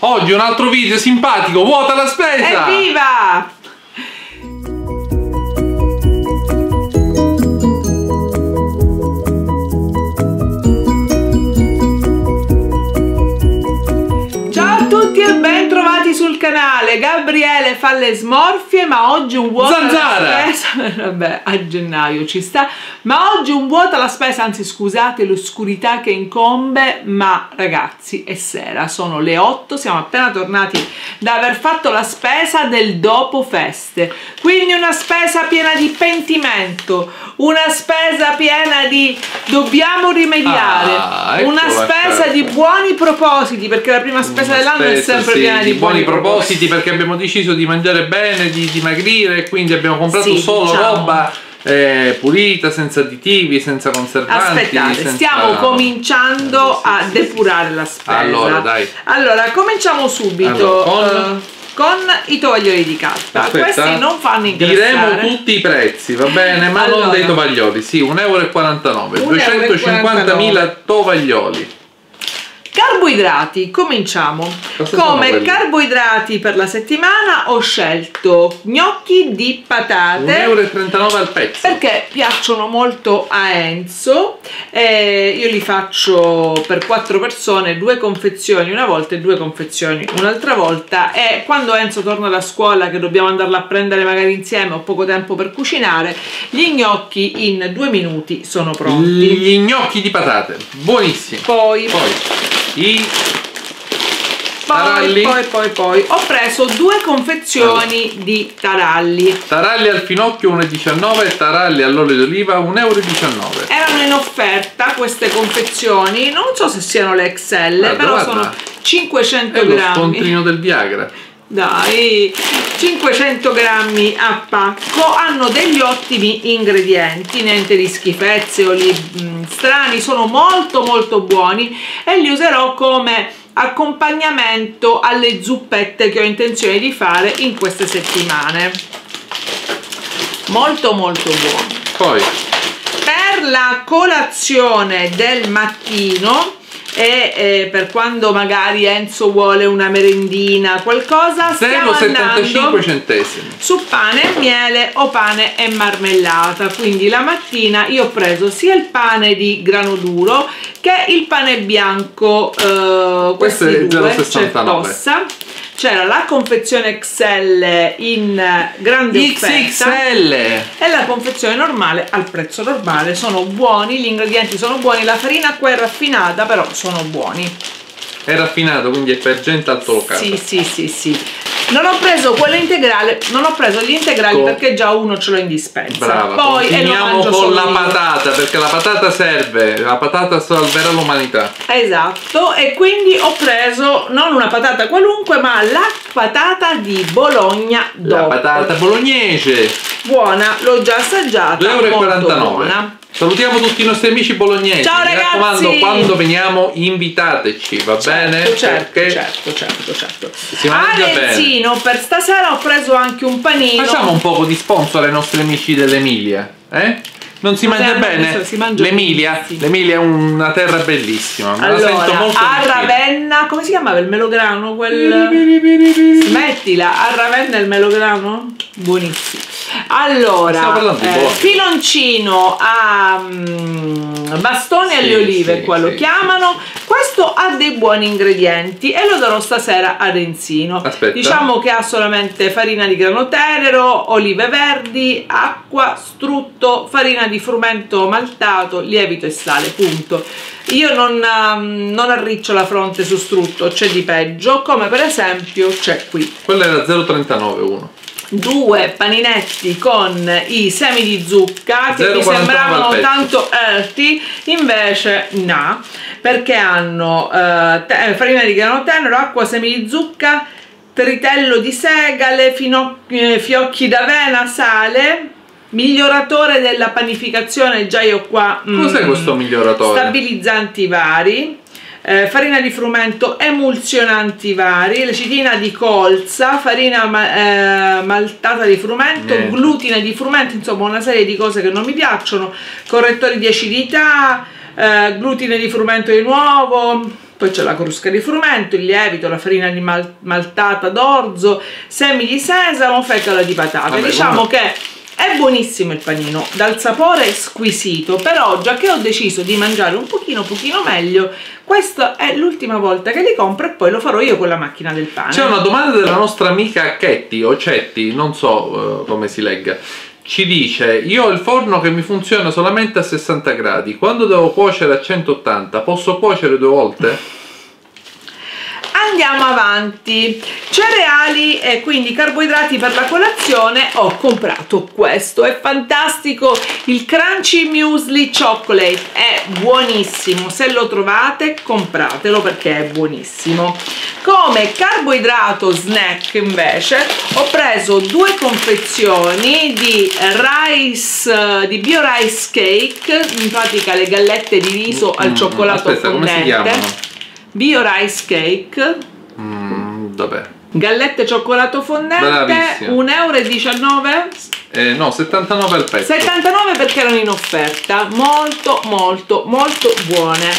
Oggi un altro video simpatico, vuota la spesa! Evviva! Ciao a tutti e ben trovati sul canale. Gabriele fa le smorfie, ma oggi un vuoto Zanzara! alla spesa. Vabbè, a gennaio ci sta. Ma oggi un vuoto alla spesa, anzi scusate l'oscurità che incombe, ma ragazzi è sera, sono le 8, siamo appena tornati da aver fatto la spesa del dopo feste. Quindi una spesa piena di pentimento, una spesa piena di dobbiamo rimediare, Ah, ecco una spesa di buoni propositi, perché la prima spesa dell'anno è sempre sì, piena di, buoni propositi perché abbiamo deciso di mangiare bene, di dimagrire e quindi abbiamo comprato Sì, solo diciamo. roba eh, pulita, senza additivi, senza conservanti. Aspettate, senza- stiamo cominciando a depurare la spesa. Allora, dai. Allora, cominciamo subito Allora, con- eh, con i tovaglioli di carta. Aspetta, Questi non fanno ingrassare. Diremo tutti i prezzi, va bene? Ma Allora. non dei tovaglioli, sì, 1,49 euro, 250.000 tovaglioli. Carboidrati, cominciamo. Come carboidrati per la settimana ho scelto gnocchi di patate. 1,39 euro al pezzo. perché piacciono molto a Enzo eh, io li faccio per quattro persone due confezioni una volta e due confezioni un'altra volta e quando Enzo torna da scuola che dobbiamo andarla a prendere magari insieme ho poco tempo per cucinare gli gnocchi in due minuti sono pronti Gli gnocchi di patate, buonissimi. poi Poi i poi taralli. poi poi poi ho preso due confezioni di taralli taralli al finocchio 1,19 e taralli all'olio d'oliva 1,19 euro. erano in offerta queste confezioni non so se siano le XL Guarda, però guarda. sono 500 È lo grammi scontrino del Viagra. Dai 500 grammi a pacco. Hanno degli ottimi ingredienti niente di schifezze o li mh, strani sono molto molto buoni e li userò come accompagnamento alle zuppette che ho intenzione di fare in queste settimane. Molto molto buoni. Poi? Per la colazione del mattino e eh, per quando magari Enzo vuole una merendina qualcosa stiamo 0,75 andando centesimi. su pane, miele o pane e marmellata quindi la mattina io ho preso sia il pane di grano duro che il pane bianco eh, Questo è due 0,69. C'era la confezione XL in grande offerta XXL. e la confezione normale al prezzo normale sono buoni, gli ingredienti sono buoni, la farina qua è raffinata però sono buoni. È raffinato, quindi è per gente alto locale. Sì, sì, sì, sì. Non ho preso quello integrale, non ho preso gli integrali Co- perché già uno ce l'ho in dispensa. Brava, Poi continuiamo con la io. patata perché la patata serve, la patata salverà l'umanità. Esatto, e quindi ho preso non una patata qualunque, ma la patata di Bologna La DOP. patata bolognese, Buona, l'ho già assaggiata, 2,49 molto euro. Salutiamo tutti i nostri amici bolognesi. Ciao, Mi ragazzi! raccomando, quando veniamo invitateci, va bene? Certo, certo, Perché certo, certo, certo. Si mangia bene. Arenzino, per stasera ho preso anche un panino. Facciamo un po' di sponsor ai nostri amici dell'Emilia, eh? Non si mangia bene? Adesso si mangia L'Emilia, l'Emilia è una terra bellissima, me la sento Allora, molto a. Ravenna, come si chiamava il melograno? Quel... Smettila, a Ravenna il melograno? Buonissimo. Allora, eh, filoncino a mm, bastone Sì, alle olive, sì, qua lo sì, chiamano. Questo ha dei buoni ingredienti e lo darò stasera a Renzino. Aspetta. Diciamo che ha solamente farina di grano tenero, olive verdi, acqua, strutto, farina di frumento maltato, lievito e sale, punto. Io non, ehm, non arriccio la fronte su strutto, c'è di peggio, come per esempio c'è qui Quello era 0,39 uno. Due paninetti con i semi di zucca che 0,49 mi sembravano tanto healthy invece no perché hanno eh, eh, farina di grano tenero acqua semi di zucca tritello di segale eh, fiocchi d'avena sale miglioratore della panificazione già io qua mm, Cos'è questo miglioratore? stabilizzanti vari eh, farina di frumento emulsionanti vari, lecitina di colza, farina ma- eh, maltata di frumento, Niente. glutine di frumento, insomma una serie di cose che non mi piacciono, correttori di acidità, eh, glutine di frumento di nuovo, poi c'è la crusca di frumento, il lievito, la farina di mal- maltata d'orzo, semi di sesamo, fecola di patate. Vabbè, diciamo una- che è buonissimo il panino, dal sapore squisito, però già che ho deciso di mangiare un pochino pochino meglio, questa è l'ultima volta che li compro e poi lo farò io con la macchina del pane. C'è una domanda della nostra amica Chetti o Cetti, non so eh, come si legga. Ci dice: Io ho il forno che mi funziona solamente a 60 gradi. Quando devo cuocere a 180, posso cuocere due volte? Andiamo avanti. Cereali e quindi carboidrati per la colazione. Ho comprato questo, è fantastico. Il Crunchy Muesli Chocolate è buonissimo. Se lo trovate, compratelo perché è buonissimo. Come carboidrato snack invece ho preso due confezioni di rice di bio rice cake, in pratica le gallette di riso al Mm, cioccolato aspetta, come si fondente. chiamano? Bio rice cake Mm, vabbè. Gallette cioccolato fondente, Bravissima. 1,19 euro. Eh, no, 79 al pezzo. 79 perché erano in offerta, molto molto molto buone.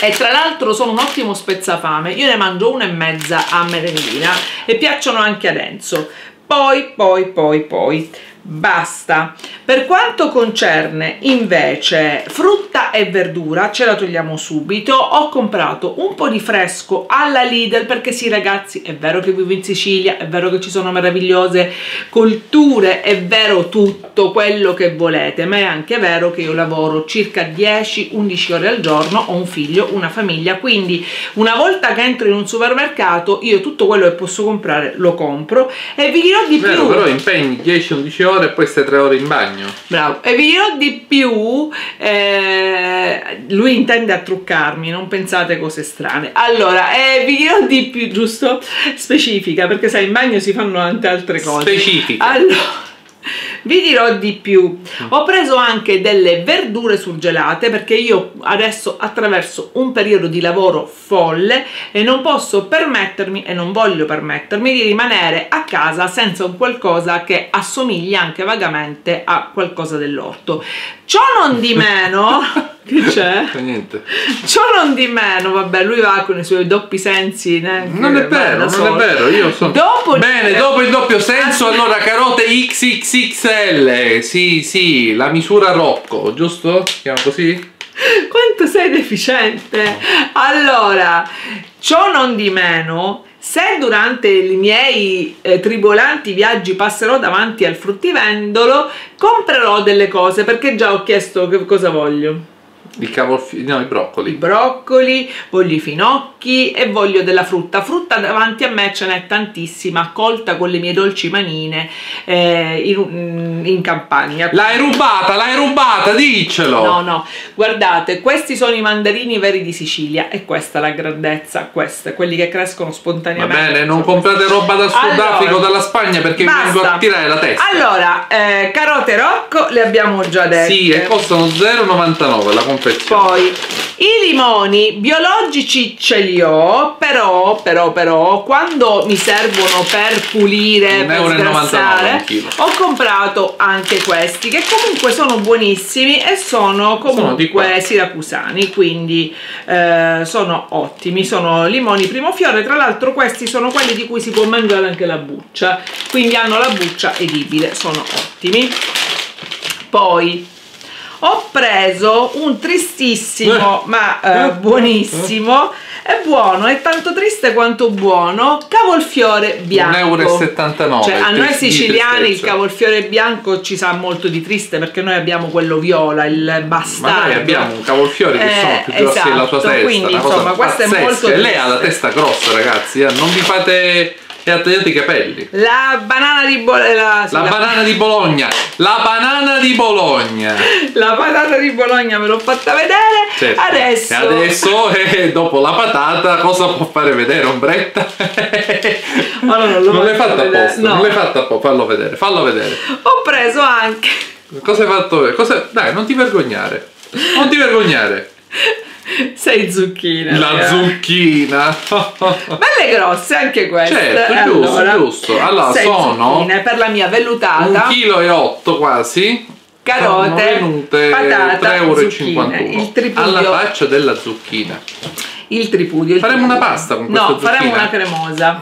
E tra l'altro sono un ottimo spezzafame, io ne mangio una e mezza a merendina e piacciono anche ad Enzo. Poi, poi, poi, poi, basta. Per quanto concerne invece frutta e verdura, ce la togliamo subito. Ho comprato un po' di fresco alla Lidl perché sì ragazzi, è vero che vivo in Sicilia, è vero che ci sono meravigliose colture, è vero tutto quello che volete, ma è anche vero che io lavoro circa 10-11 ore al giorno, ho un figlio, una famiglia, quindi una volta che entro in un supermercato io tutto quello che posso comprare lo compro e vi dirò di Vero, più. però impegni 10-11 ore e poi stai 3 ore in bagno. Bravo, e vi dirò di più, eh, lui intende a truccarmi, non pensate cose strane. Allora, eh, vi dirò di più, giusto? Specifica, perché sai, in bagno si fanno tante altre cose. Specifica. Allora, vi dirò di più. Ho preso anche delle verdure surgelate perché io adesso attraverso un periodo di lavoro folle e non posso permettermi e non voglio permettermi di rimanere a casa senza un qualcosa che assomiglia anche vagamente a qualcosa dell'orto. Ciò non di meno, che c'è? Niente. Ciò non di meno, vabbè, lui va con i suoi doppi sensi. Non è vero, non solo. è vero, io sono... Dopo Bene, dopo il doppio senso, allora carote XXXL, sì, sì, la misura Rocco, giusto? Si chiama così? Quanto sei deficiente! Allora, ciò non di meno, se durante i miei eh, tribolanti viaggi passerò davanti al fruttivendolo, comprerò delle cose perché già ho chiesto che cosa voglio. Il cavolfiore, no, i I broccoli. broccoli, voglio i finocchi e voglio della frutta. Frutta davanti a me ce n'è tantissima, accolta con le mie dolci manine eh, in, in Campania. L'hai rubata, l'hai rubata, diccelo! No, no, guardate, questi sono i mandarini veri di Sicilia e questa è la grandezza, queste, quelli che crescono Va spontaneamente. bene, non comprate roba dal Allora, Sudafrica o dalla Spagna perché vi basta. vengo a tirare la testa. Allora, eh, carote Rocco le abbiamo già dette. Sì, e costano 0,99 la confezione. Poi i limoni biologici ce li ho, però, però, però, quando mi servono per pulire, per euro 99 sgrassare, ho comprato anche questi che comunque sono buonissimi e sono Sono comunque qua. siracusani, quindi eh, sono ottimi, sono limoni primo fiore, tra l'altro questi sono quelli di cui si può mangiare anche la buccia, quindi hanno la buccia edibile, sono ottimi. Poi ho preso un tristissimo Eh. ma eh, Eh. buonissimo è buono è tanto triste quanto buono cavolfiore bianco 1,79 euro. cioè, a noi triste- siciliani il cavolfiore bianco ci sa molto di triste perché noi abbiamo quello viola il bastardo Ma noi abbiamo un cavolfiore che Eh, sono più grossi della sua esatto, testa. quindi, insomma, questo è molto E lei ha la triste. testa grossa, ragazzi. eh, Non vi fate. E ha tagliato i capelli. la banana di Bo- la, sì, La la- banana di Bologna. La banana di Bologna. la patata di Bologna me l'ho fatta vedere Certo. adesso E adesso, eh, dopo la patata, cosa può fare vedere Ombretta? Ora non non l'hai fatta vedere, apposta, no. non l'hai fatta apposta, fallo vedere, fallo vedere. ho preso anche Cosa hai fatto? Cosa... Dai, non ti vergognare. Non ti vergognare. sei zucchine La ragazzi. zucchina. Belle grosse anche queste. Certo, giusto, giusto. Allora, sono zucchine per la mia Un vellutata. chilo e otto quasi. Carote, patata, 3,51 euro. il tripudio. Alla faccia della zucchina. il tripudio. il Faremo una tripudio. pasta con questa No, faremo zucchina? una cremosa.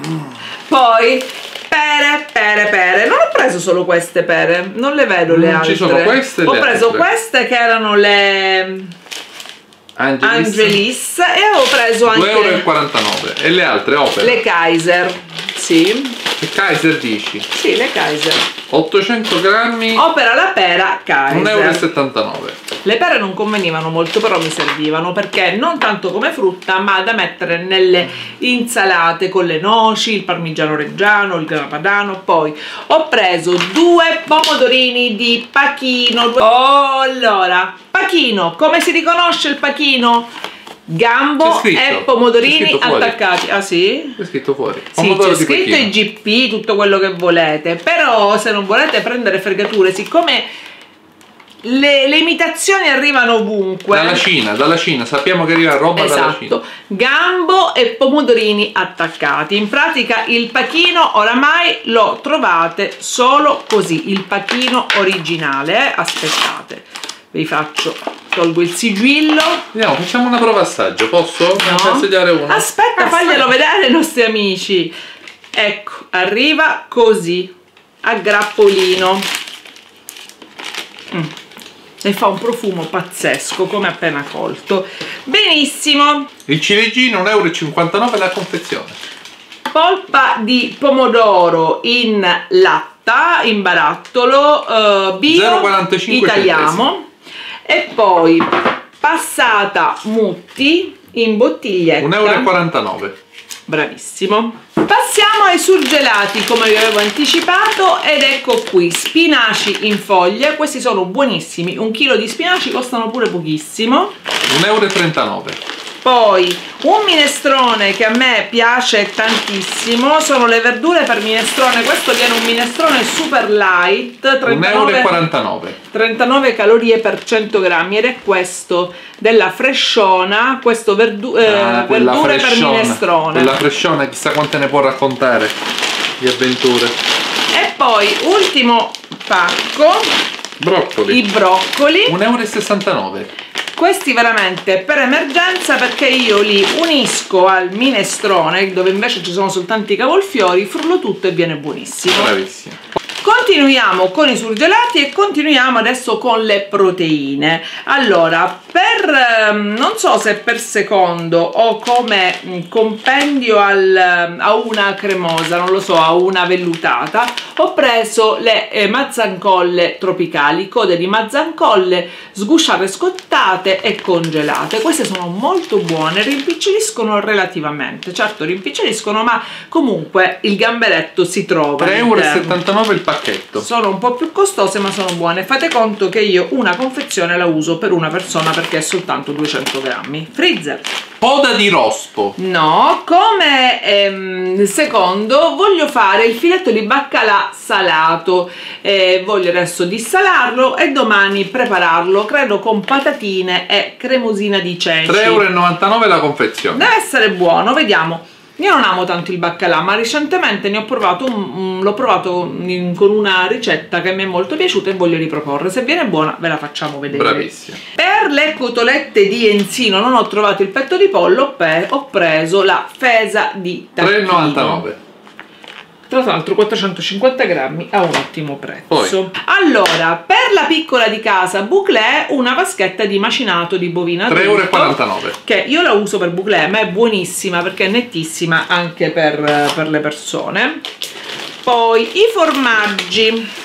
Poi pere, pere, pere. Non ho preso solo queste pere, non le vedo le Mm, altre. ci sono queste Ho preso altre. queste che erano le Angelis, Angelis. E avevo preso 2,49 anche euro e le altre opere? Le Kaiser. Sì, Kaiser dici sì, le Kaiser. 800 grammi Opera la pera Kaiser. 1,79 euro Le pere non convenivano molto, però mi servivano perché non tanto come frutta, ma da mettere nelle insalate con le noci, il parmigiano reggiano, il grana padano. Poi ho preso due pomodorini di pachino. Oh, allora, pachino, come si riconosce il pachino? Gambo C'è e c'è pomodorini attaccati. Ah sì? è scritto fuori Sì, c'è scritto. IGP, tutto quello che volete, però se non volete prendere fregature, siccome le, le imitazioni arrivano ovunque. dalla Cina dalla Cina sappiamo che arriva roba dalla Cina Esatto, gambo e pomodorini attaccati. In pratica il pachino oramai lo trovate solo così, il pachino originale. eh. Aspettate, vi faccio, tolgo il sigillo. Vediamo, facciamo una prova assaggio, posso? No. Assaggiare uno? Aspetta, faglielo vedere ai nostri amici. Ecco, arriva così, a grappolino. Mm. E fa un profumo pazzesco, come appena colto. Benissimo. Il ciliegino 1,59 euro la confezione. Polpa di pomodoro in latta, in barattolo, eh, bio, 0,45 italiano. E poi passata mutti in bottiglietta. 1,49 euro. Bravissimo. Passiamo ai surgelati come vi avevo anticipato ed ecco qui spinaci in foglie, questi sono buonissimi, un chilo di spinaci costano pure pochissimo. 1,39 euro. Poi un minestrone che a me piace tantissimo, sono le verdure per minestrone, questo viene un minestrone super light, 39, 1,49 euro. 39 calorie per 100 grammi ed è questo della fresciona, questo verdu- eh, Ah, verdure per fresciona. minestrone. Quella fresciona, chissà quante ne può raccontare di avventure. E poi ultimo pacco, Broccoli. i broccoli. 1,69 euro. Questi veramente per emergenza perché io li unisco al minestrone dove invece ci sono soltanto i cavolfiori, frullo tutto e viene buonissimo. Bravissimo. Continuiamo con i surgelati e continuiamo adesso con le proteine. Allora, per ehm, non so se per secondo o come mm, compendio al, a una cremosa, non lo so, a una vellutata, ho preso le eh, mazzancolle tropicali, code di mazzancolle sgusciate, scottate e congelate. Queste sono molto buone, rimpiccioliscono relativamente. Certo, rimpiccioliscono, ma comunque il gamberetto si trova. 3,79 all'interno. euro il pacchetto. Sono un po' più costose ma sono buone. Fate conto che io una confezione la uso per una persona perché è soltanto 200 grammi. Freezer. Coda di rospo. No, come ehm, secondo voglio fare il filetto di baccalà salato. Eh, voglio adesso dissalarlo e domani prepararlo, credo con patatine e cremosina di ceci. 3,99 euro la confezione. Deve essere buono, vediamo. Io non amo tanto il baccalà, ma recentemente ne ho provato l'ho provato in- con una ricetta che mi è molto piaciuta e voglio riproporre. Se viene buona ve la facciamo vedere. Bravissimo. Per le cotolette di Enzino non ho trovato il petto di pollo, ho, preso la fesa di tacchino. 3,99 Tra l'altro 450 grammi a un ottimo prezzo. Poi. Allora, per la piccola di casa Bouclé una vaschetta di macinato di bovina 3,49 adulto, euro. che io la uso per Bouclé, ma è buonissima perché è nettissima anche per, per le persone. Poi i formaggi.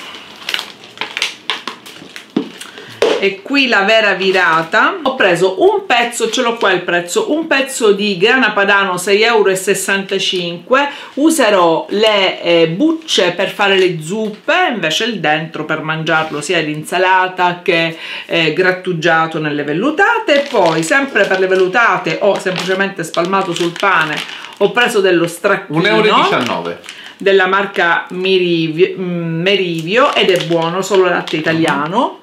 E qui la vera virata. Ho preso un pezzo, ce l'ho qua il prezzo, un pezzo di grana padano 6,65 euro. Userò le eh, bucce per fare le zuppe, invece il dentro per mangiarlo sia in insalata che eh, grattugiato nelle vellutate. Poi, sempre per le vellutate o semplicemente spalmato sul pane, ho preso dello stracchino 1,19 euro. della marca Mirivio, mm, Merivio ed è buono, solo latte italiano.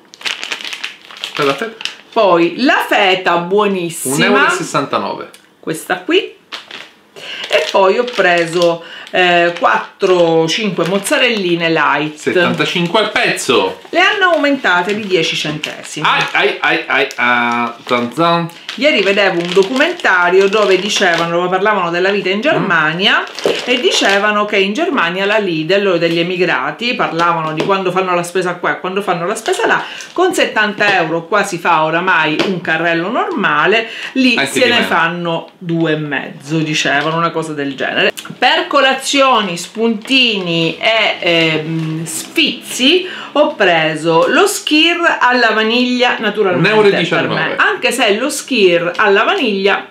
Per la fetta? Poi la feta buonissima, 1,69 euro. questa qui. E poi ho preso eh, 4-5 mozzarelline light 75 al pezzo le hanno aumentate di 10 centesimi ai ai ai ai ah, zan zan. Ieri vedevo un documentario dove dicevano, parlavano della vita in Germania mm. e dicevano che in Germania la Lidl degli emigrati parlavano di quando fanno la spesa qua e quando fanno la spesa là, con 70 euro qua si fa oramai un carrello normale, lì Anche se ne meno. fanno due e mezzo, dicevano una cosa del genere. Per colazioni, spuntini e ehm, sfizi ho preso lo skir alla vaniglia naturalmente 1,19 euro anche se lo skir alla vaniglia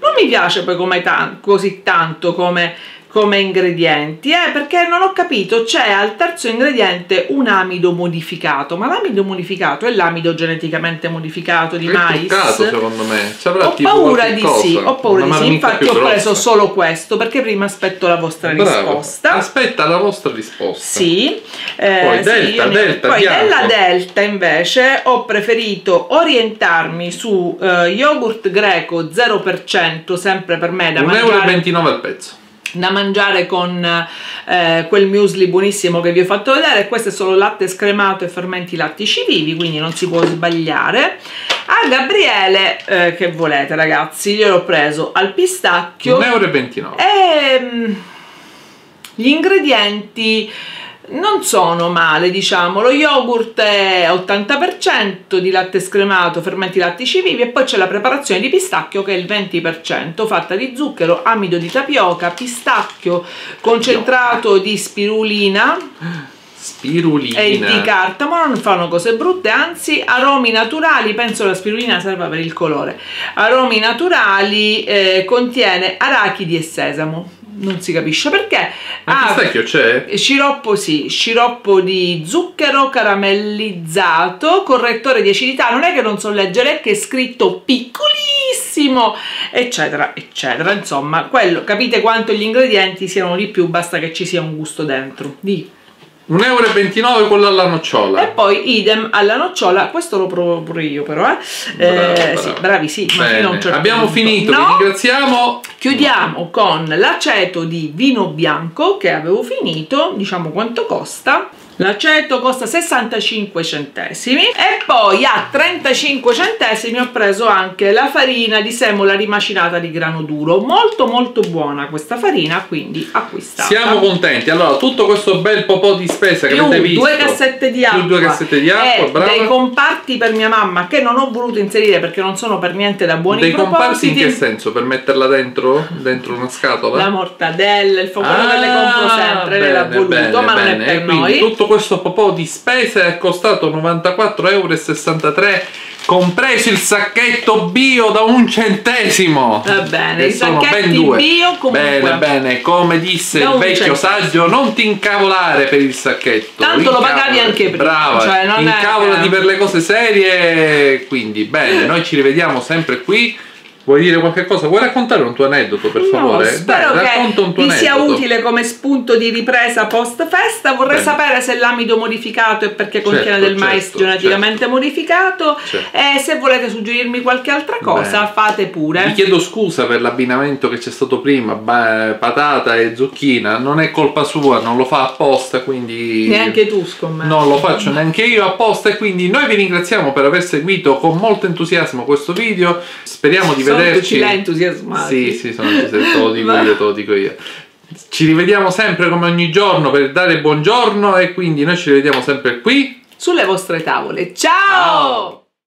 non mi piace poi come ta così tanto come come ingredienti. Eh, perché non ho capito c'è al terzo ingrediente un amido modificato ma l'amido modificato è l'amido geneticamente modificato di è mais? truccato, secondo me. Ho paura di cosa, sì ho paura di sì. infatti ho preso solo questo perché prima aspetto la vostra Bravo. risposta. Aspetta la vostra risposta. Sì. Eh, poi delta sì, delta poi bianco. nella delta invece ho preferito orientarmi su uh, yogurt greco 0% sempre per me da 1,29 euro al pezzo da mangiare con eh, quel muesli buonissimo che vi ho fatto vedere. Questo è solo latte scremato e fermenti lattici vivi quindi non si può sbagliare. A Gabriele eh, che volete ragazzi? Gliel'ho preso al pistacchio. 1,29 euro e mm, gli ingredienti non sono male diciamo lo yogurt è 80% di latte scremato fermenti lattici vivi e poi c'è la preparazione di pistacchio che è il 20% fatta di zucchero amido di tapioca pistacchio concentrato di spirulina. Spirulina. E di cartamo non fanno cose brutte anzi aromi naturali penso la spirulina serva per il colore. Aromi naturali eh, contiene arachidi e sesamo non si capisce perché. Ma ah, pistacchio c'è? Sciroppo sì, sciroppo di zucchero caramellizzato, correttore di acidità, non è che non so leggere, è che è scritto piccolissimo, eccetera, eccetera. Insomma, quello, capite quanto gli ingredienti siano di più, basta che ci sia un gusto dentro. Di 1,29 euro quello alla nocciola. E poi idem alla nocciola, questo lo provo pure io però, eh. Brava, eh sì, bravi, sì, certo Abbiamo punto. finito, no. vi ringraziamo. Chiudiamo con l'aceto di vino bianco che avevo finito, diciamo quanto costa l'aceto costa 65 centesimi e poi a 35 centesimi ho preso anche la farina di semola rimacinata di grano duro molto molto buona questa farina quindi acquistata siamo contenti allora tutto questo bel po' di spesa che più avete visto due cassette di acqua due cassette di acqua e brava. dei comparti per mia mamma che non ho voluto inserire perché non sono per niente da buoni dei propositi. comparti in che senso? per metterla dentro? dentro una scatola? la mortadella il fogone ah, che le compro sempre bene, lei l'ha voluto bene, ma bene. non è per noi tutto questo po' di spese è costato 94,63 euro compreso il sacchetto bio da un centesimo va bene i sacchetti bio comunque bene bene come disse il vecchio centesimo. saggio non ti incavolare per il sacchetto tanto Incavolati. lo pagavi anche prima brava cioè incavolati è... per le cose serie quindi bene noi ci rivediamo sempre qui Vuoi dire qualche cosa? Vuoi raccontare un tuo aneddoto, per favore? No, spero Dai, tuo vi sia utile come spunto di ripresa post festa. Vorrei Bene. sapere se l'amido modificato è perché contiene certo, del mais certo, geneticamente certo. modificato certo. e se volete suggerirmi qualche altra cosa Bene. fate pure. Vi chiedo scusa per l'abbinamento che c'è stato prima, patata e zucchina, non è colpa sua, non lo fa apposta, quindi... Neanche tu scommetto. Non lo faccio neanche io apposta e quindi noi vi ringraziamo per aver seguito con molto entusiasmo questo video, speriamo di vederci. Sono entusiasmati. Sì, sì, sono lo dico io, te lo dico io. Ci rivediamo sempre come ogni giorno per dare buongiorno e quindi noi ci rivediamo sempre qui sulle vostre tavole. Ciao! Ciao!